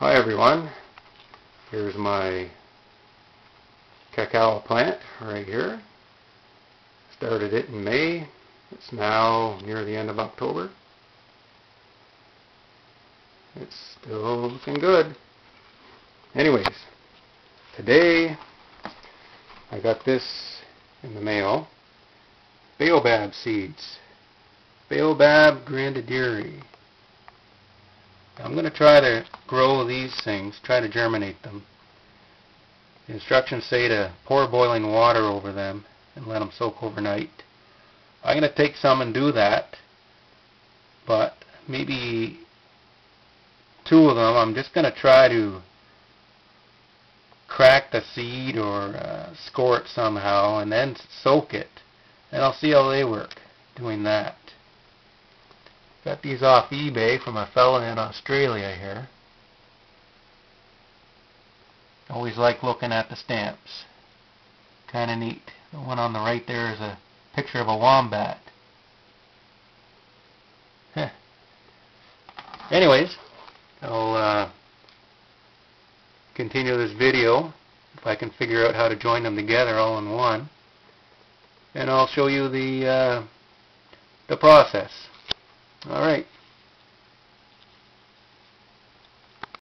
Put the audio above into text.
Hi everyone. Here's my cacao plant right here. Started it in May. It's now near the end of October. It's still looking good. Anyways, today I got this in the mail. Baobab seeds. Baobab grandidieri. I'm going to try to grow these things, try to germinate them. The instructions say to pour boiling water over them and let them soak overnight. I'm going to take some and do that, but maybe two of them I'm just going to try to crack the seed or uh, score it somehow and then soak it. And I'll see how they work doing that. Got these off eBay from a fella in Australia here. Always like looking at the stamps. Kind of neat. The one on the right there is a picture of a wombat. Anyways, I'll uh, continue this video if I can figure out how to join them together all in one. And I'll show you the uh, the process. All right.